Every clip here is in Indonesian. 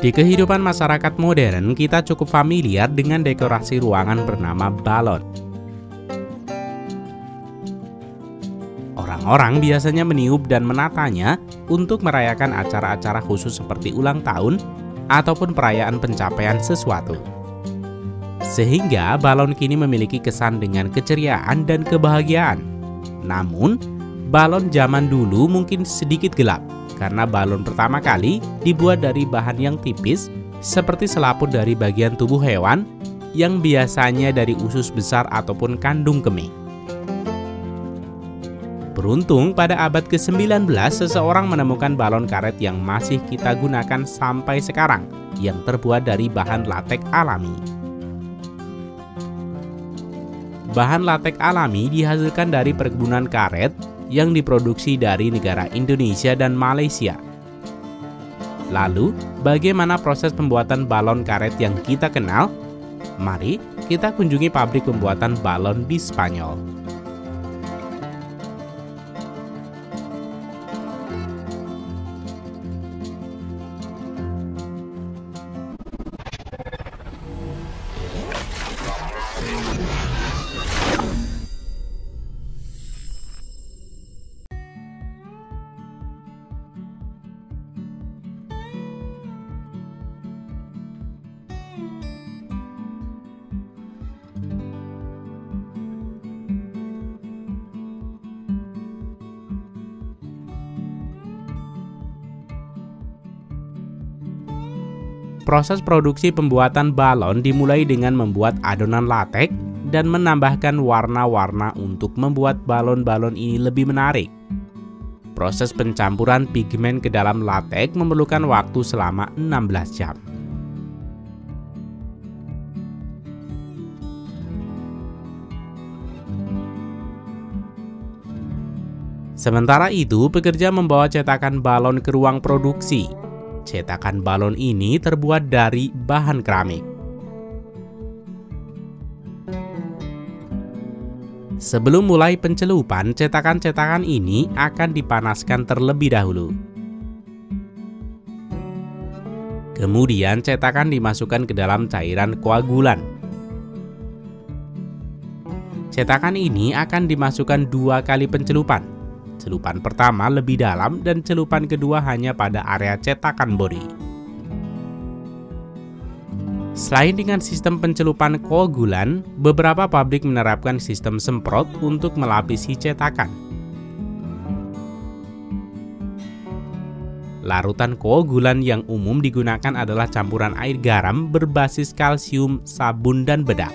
Di kehidupan masyarakat modern, kita cukup familiar dengan dekorasi ruangan bernama balon. Orang-orang biasanya meniup dan menatanya untuk merayakan acara-acara khusus seperti ulang tahun ataupun perayaan pencapaian sesuatu. Sehingga balon kini memiliki kesan dengan keceriaan dan kebahagiaan. Namun, balon zaman dulu mungkin sedikit gelap karena balon pertama kali dibuat dari bahan yang tipis seperti selaput dari bagian tubuh hewan yang biasanya dari usus besar ataupun kandung kemih. Beruntung pada abad ke-19 seseorang menemukan balon karet yang masih kita gunakan sampai sekarang yang terbuat dari bahan latek alami. Bahan latek alami dihasilkan dari perkebunan karet yang diproduksi dari negara Indonesia dan Malaysia. Lalu, bagaimana proses pembuatan balon karet yang kita kenal? Mari kita kunjungi pabrik pembuatan balon di Spanyol. Proses produksi pembuatan balon dimulai dengan membuat adonan latek dan menambahkan warna-warna untuk membuat balon-balon ini lebih menarik. Proses pencampuran pigmen ke dalam latek memerlukan waktu selama 16 jam. Sementara itu, pekerja membawa cetakan balon ke ruang produksi Cetakan balon ini terbuat dari bahan keramik. Sebelum mulai pencelupan, cetakan-cetakan ini akan dipanaskan terlebih dahulu. Kemudian cetakan dimasukkan ke dalam cairan koagulan. Cetakan ini akan dimasukkan dua kali pencelupan, Celupan pertama lebih dalam dan celupan kedua hanya pada area cetakan body. Selain dengan sistem pencelupan koagulan, beberapa pabrik menerapkan sistem semprot untuk melapisi cetakan. Larutan koagulan yang umum digunakan adalah campuran air garam berbasis kalsium, sabun, dan bedak.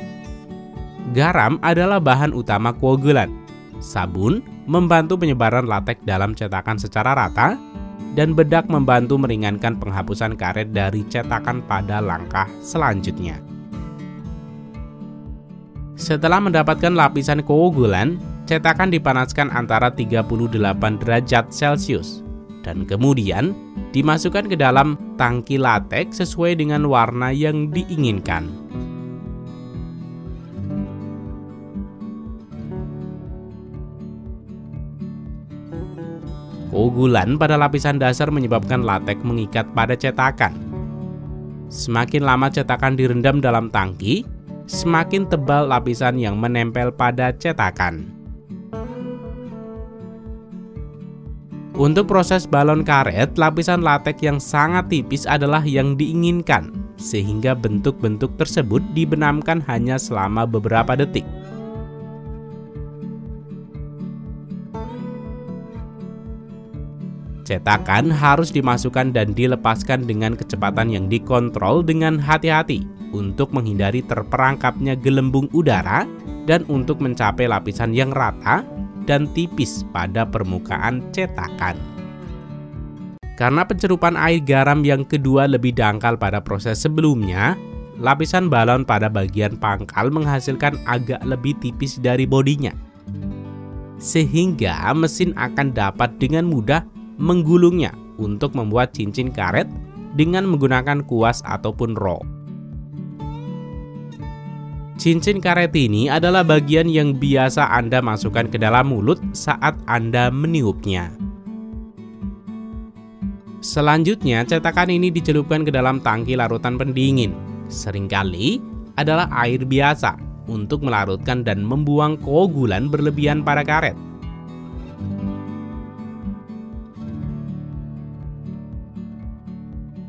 Garam adalah bahan utama koagulan. Sabun membantu penyebaran latek dalam cetakan secara rata, dan bedak membantu meringankan penghapusan karet dari cetakan pada langkah selanjutnya. Setelah mendapatkan lapisan koagulan, cetakan dipanaskan antara 38 derajat Celcius dan kemudian dimasukkan ke dalam tangki latek sesuai dengan warna yang diinginkan. Keunggulan pada lapisan dasar menyebabkan latek mengikat pada cetakan. Semakin lama cetakan direndam dalam tangki, semakin tebal lapisan yang menempel pada cetakan. Untuk proses balon karet, lapisan latek yang sangat tipis adalah yang diinginkan, sehingga bentuk-bentuk tersebut dibenamkan hanya selama beberapa detik. Cetakan harus dimasukkan dan dilepaskan dengan kecepatan yang dikontrol dengan hati-hati untuk menghindari terperangkapnya gelembung udara dan untuk mencapai lapisan yang rata dan tipis pada permukaan cetakan. Karena pencerupan air garam yang kedua lebih dangkal pada proses sebelumnya, lapisan balon pada bagian pangkal menghasilkan agak lebih tipis dari bodinya. Sehingga mesin akan dapat dengan mudah menggulungnya untuk membuat cincin karet dengan menggunakan kuas ataupun roll. Cincin karet ini adalah bagian yang biasa Anda masukkan ke dalam mulut saat Anda meniupnya. Selanjutnya, cetakan ini dicelupkan ke dalam tangki larutan pendingin. Seringkali adalah air biasa untuk melarutkan dan membuang koagulan berlebihan pada karet.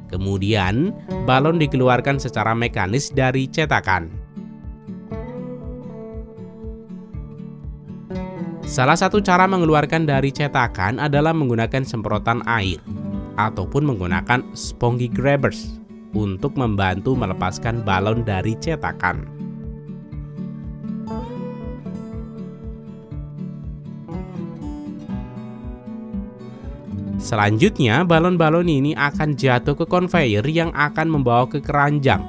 Kemudian, balon dikeluarkan secara mekanis dari cetakan. Salah satu cara mengeluarkan dari cetakan adalah menggunakan semprotan air ataupun menggunakan spongy grabbers untuk membantu melepaskan balon dari cetakan. Selanjutnya, balon-balon ini akan jatuh ke conveyor yang akan membawa ke keranjang.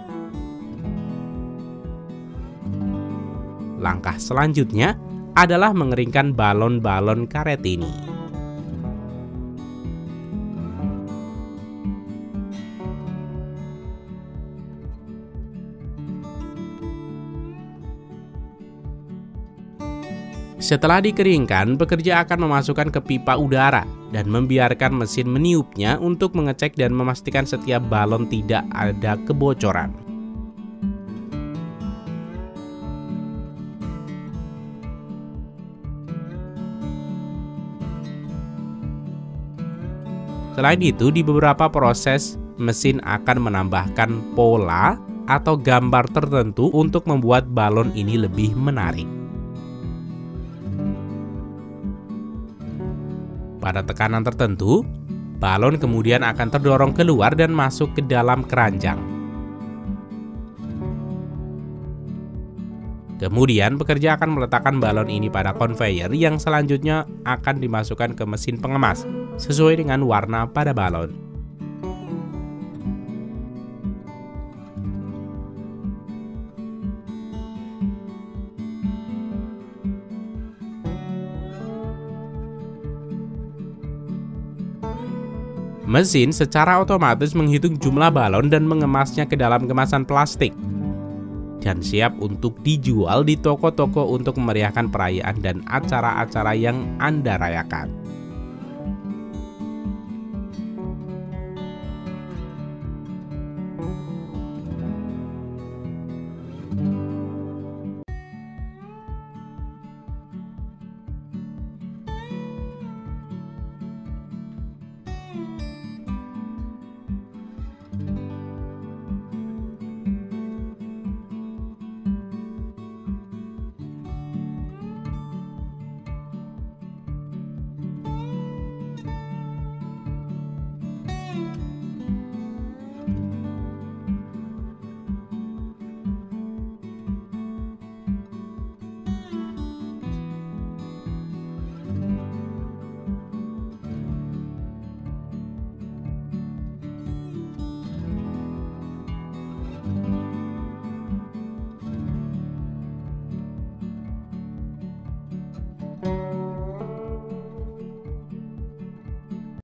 Langkah selanjutnya adalah mengeringkan balon-balon karet ini. Setelah dikeringkan, pekerja akan memasukkan ke pipa udara dan membiarkan mesin meniupnya untuk mengecek dan memastikan setiap balon tidak ada kebocoran. Selain itu, di beberapa proses, mesin akan menambahkan pola atau gambar tertentu untuk membuat balon ini lebih menarik. Pada tekanan tertentu, balon kemudian akan terdorong keluar dan masuk ke dalam keranjang. Kemudian pekerja akan meletakkan balon ini pada conveyor yang selanjutnya akan dimasukkan ke mesin pengemas sesuai dengan warna pada balon. Mesin secara otomatis menghitung jumlah balon dan mengemasnya ke dalam kemasan plastik dan siap untuk dijual di toko-toko untuk memeriahkan perayaan dan acara-acara yang Anda rayakan.